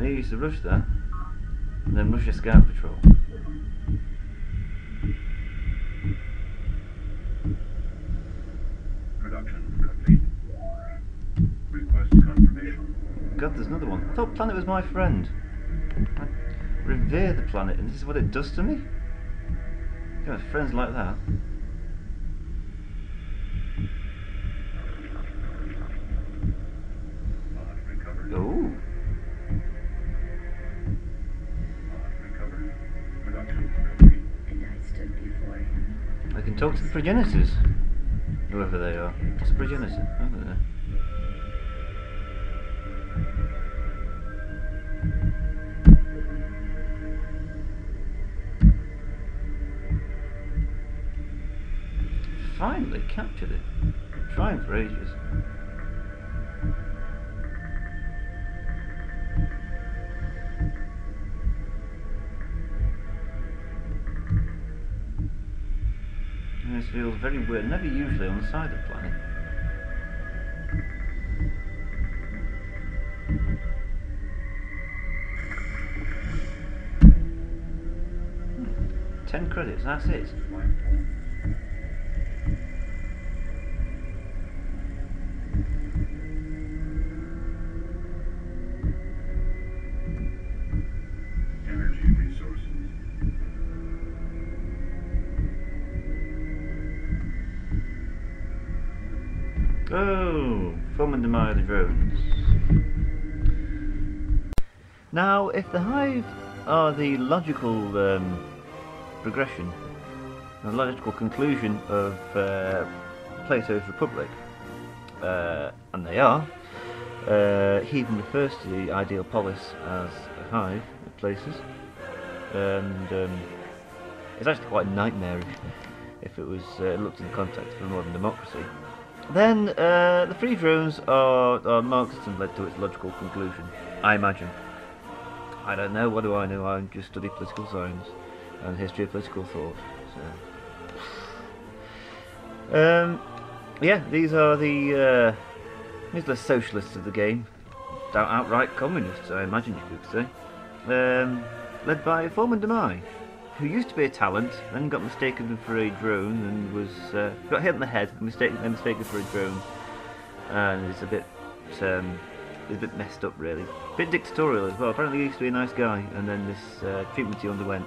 apparently. He used to rush that. And then Russia Scout Patrol. Production complete. Request confirmation. God, there's another one. I thought Planet was my friend. I revere the planet, and this is what it does to me? You have friends like that. Talk to the progenitors. Whoever they are. What's a progenitor? I don't know. Finally captured it. Trying for ages. Feels very weird. Never usually on the side of the planet. Ten credits, that's it. Oh, from and admire the drones. Now, if the Hive are the logical um, progression, the logical conclusion of uh, Plato's Republic, uh, and they are, uh, he even refers to the ideal polis as a hive at places, and um, it's actually quite nightmarish if it was uh, looked in the context of a modern democracy. Then uh, the free drones are, are Marxism led to its logical conclusion, I imagine. I don't know, what do I know? I just study political science and history of political thought. So. Um, yeah, these are the uh, these are the socialists of the game, Out- outright communists, I imagine you could say. Um, led by Foreman Domai, who used to be a talent, then got mistaken for a drone and was uh, got hit in the head, mistaken, then mistaken for a drone, and is a bit um, is a bit messed up really, a bit dictatorial as well. Apparently he used to be a nice guy, and then this uh, treatment he underwent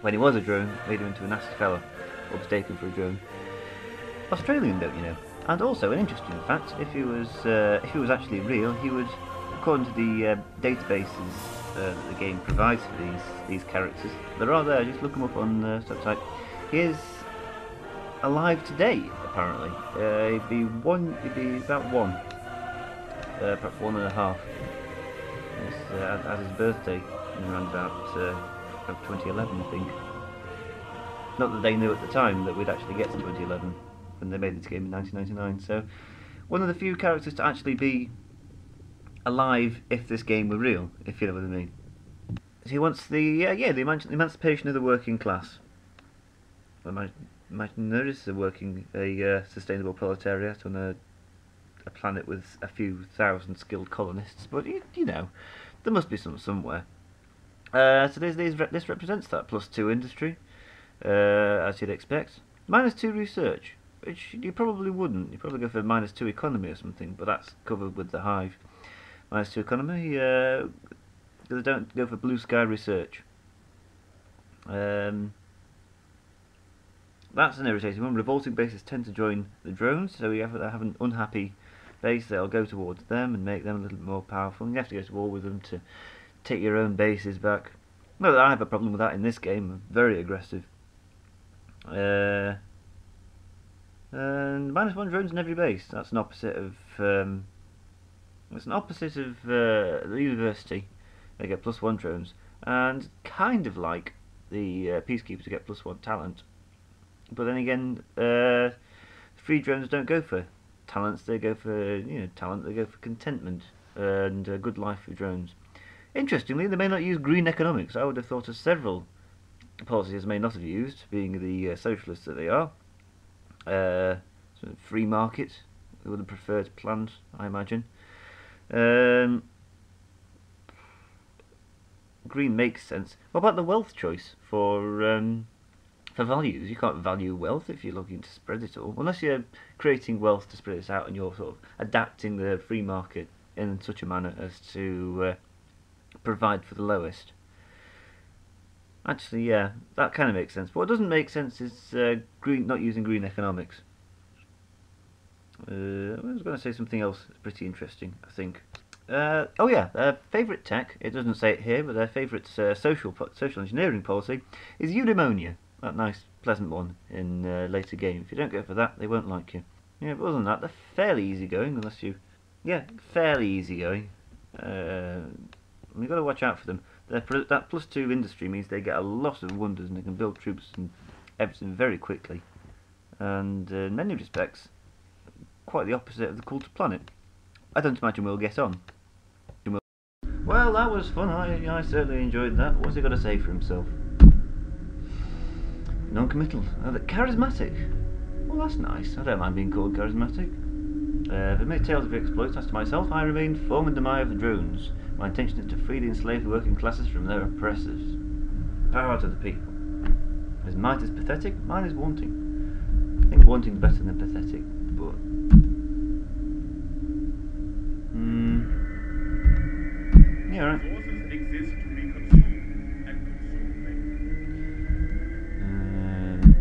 when he was a drone made him into a nasty fella, or mistaken for a drone. Australian, don't you know? And also an interesting fact: if he was uh, if he was actually real, he would, according to the uh, databases uh, that the game provides for these these characters, there are there. Just look them up on uh, website. He is alive today, apparently. Uh, he'd be one. He'd be about one, uh, perhaps one and a half. Uh, at, at his birthday, around about, uh, about 2011, I think. Not that they knew at the time that we'd actually get to 2011 when they made this game in 1999. So, one of the few characters to actually be alive if this game were real, if you know what I mean. So He wants the uh, yeah the eman- emancipation of the working class. Imagine, imagine there is a working a uh, sustainable proletariat on a a planet with a few thousand skilled colonists, but you, you know there must be some somewhere. Uh, so this represents that plus two industry, uh, as you'd expect. Minus two research, which you probably wouldn't. You'd probably go for minus two economy or something, but that's covered with the hive. Two economy, uh, they don't go for blue sky research. Um, that's an irritating one. Revolting bases tend to join the drones, so you have, have an unhappy base, they'll go towards them and make them a little bit more powerful. And you have to go to war with them to take your own bases back. That I have a problem with that in this game. Very aggressive. Uh, and minus one drones in every base. That's an opposite of. Um, it's an opposite of uh, the university. They get plus one drones, and kind of like the uh, peacekeepers get plus one talent. But then again, uh, free drones don't go for talents. They go for you know talent. They go for contentment and a good life for drones. Interestingly, they may not use green economics. I would have thought of several policies may not have used, being the uh, socialists that they are. Uh, sort of free market, they would have preferred planned, I imagine. Um, green makes sense. What about the wealth choice for um, for values? You can't value wealth if you're looking to spread it all, unless you're creating wealth to spread it out and you're sort of adapting the free market in such a manner as to uh, provide for the lowest. Actually, yeah, that kind of makes sense. But what doesn't make sense is uh, green, not using green economics. Uh, I was going to say something else that's pretty interesting, I think. Uh, oh yeah, their favourite tech, it doesn't say it here, but their favourite uh, social social engineering policy is eudaimonia, that nice, pleasant one in uh, later game. If you don't go for that, they won't like you. Yeah, but other than that, they're fairly easygoing, unless you... Yeah, fairly easygoing. Uh, you've got to watch out for them. They're that plus two industry means they get a lot of wonders and they can build troops and everything very quickly. And uh, in many respects, quite the opposite of the Cult of Planet. I don't imagine we'll get on. Well, that was fun. I, I certainly enjoyed that. What's he got to say for himself? Non-committal. Uh, charismatic. Well, that's nice. I don't mind being called charismatic. Uh, many tales of exploits, as to myself, I remain foreman Domai of the drones. My intention is to free the enslaved working classes from their oppressors. Power to the people. His might is pathetic, mine is wanting. I think wanting's better than pathetic, Yeah, and.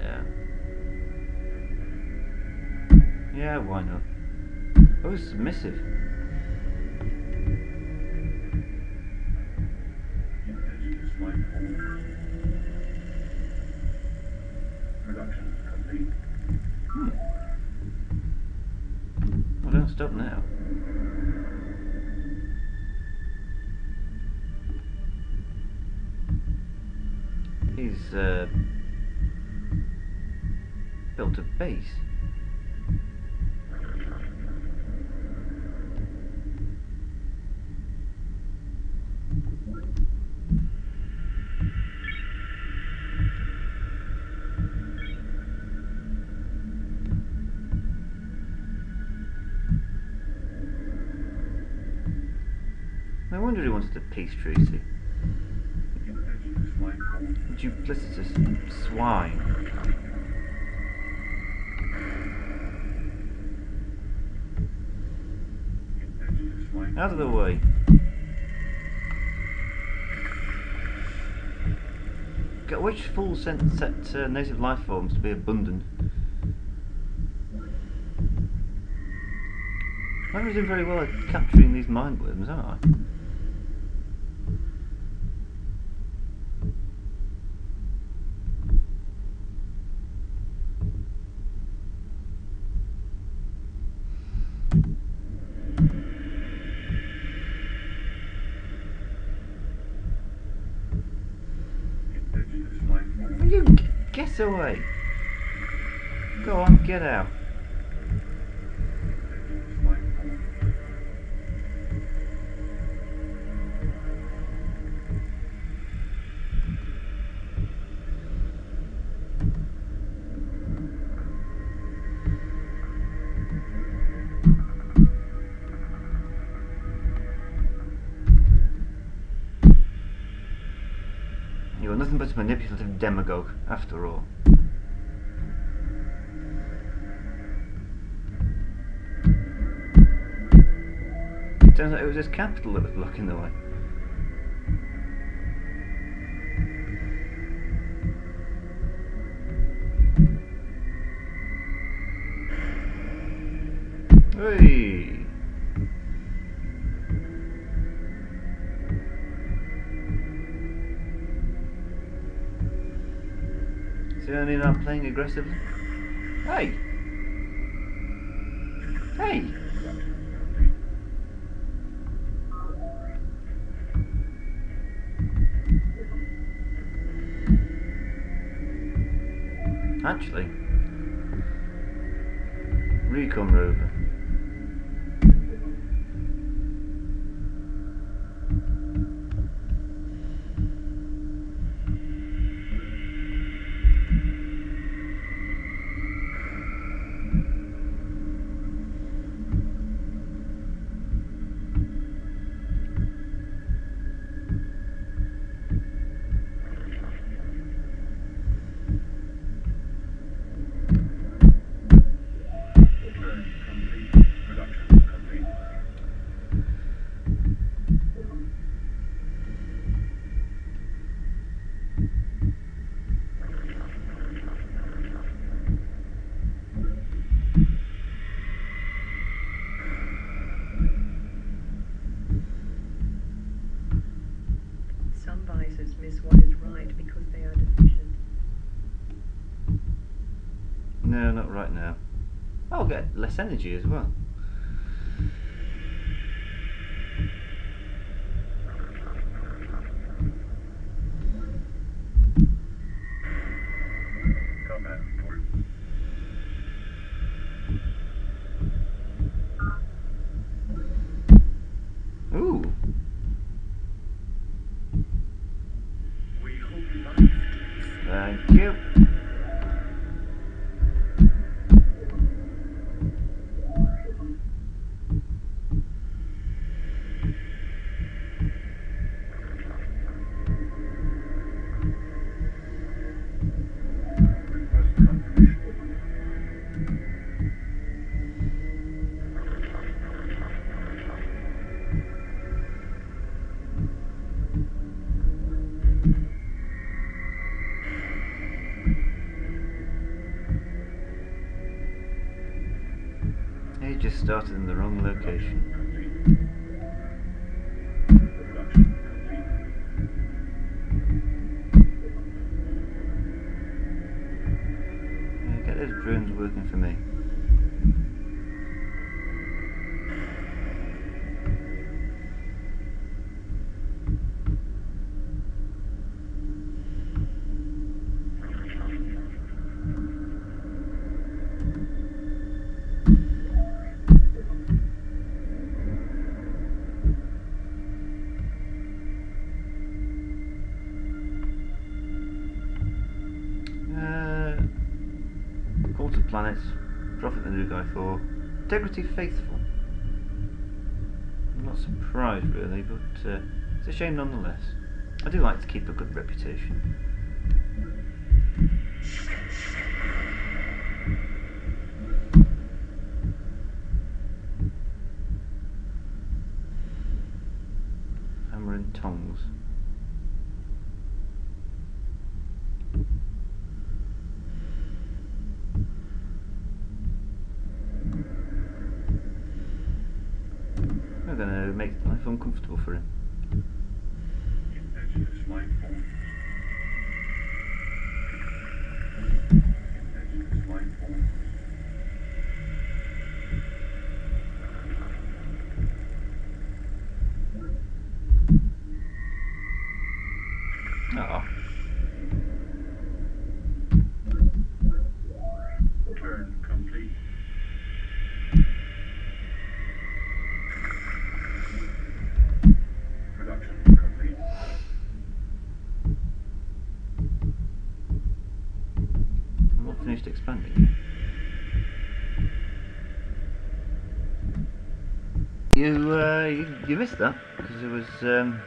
Uh. Yeah, why not? Oh, submissive. Uh, built a base. No wonder he wanted a peace treaty. Duplicitous swine. Out of the way. Which fool sent set uh, native life forms to be abundant? I'm doing very well at capturing these mind worms, aren't I? Indigenous life form. Will you get? Go on, get out. Nothing but a manipulative demagogue, after all. Turns out it was his capital that was blocking the way. Hey! Mean about playing aggressively? Hey! Hey! Actually, recon rover. Get less energy as well. Started in the wrong location. Yeah, get those drones working for me. Planets, Prophet the New Guy 4, Integrity Faithful. I'm not surprised really, but uh, it's a shame nonetheless. I do like to keep a good reputation. Hammer and tongs. We're gonna make life finished expanding. You, uh, you, you missed that because it was um,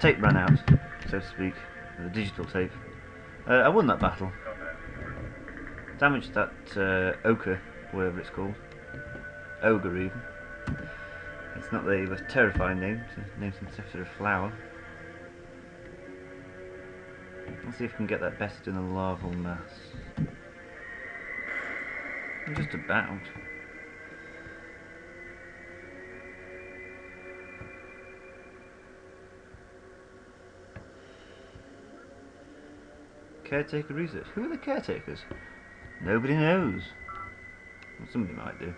tape ran out, so to speak, the digital tape. Uh, I won that battle. Damaged that uh, ochre, whatever it's called, ogre even. It's not the most terrifying name to name some after a flower. Let's see if we can get that best in a larval mass. Just about. Caretaker research. Who are the caretakers? Nobody knows. Well, somebody might do.